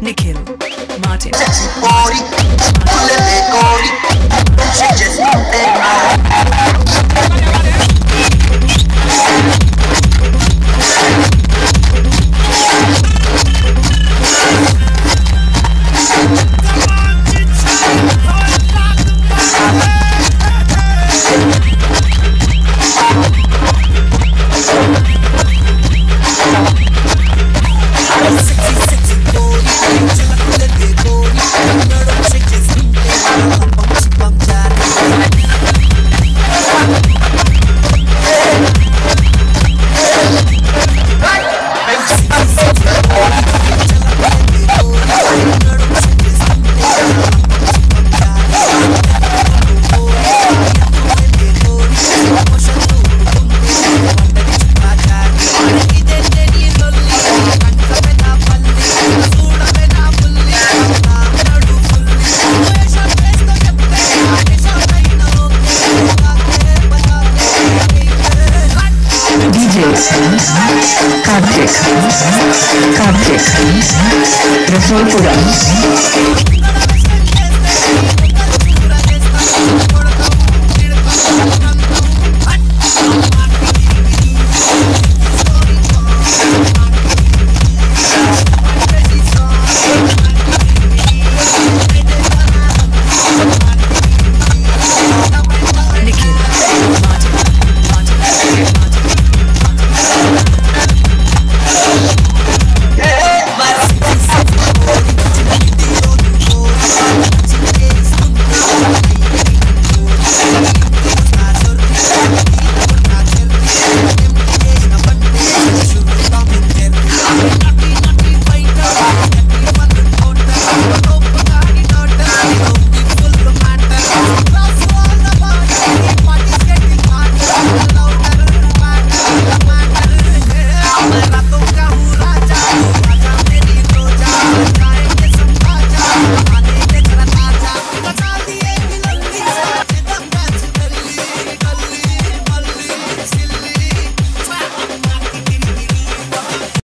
Nikhil Martin. Kartik Kartik Rasulpura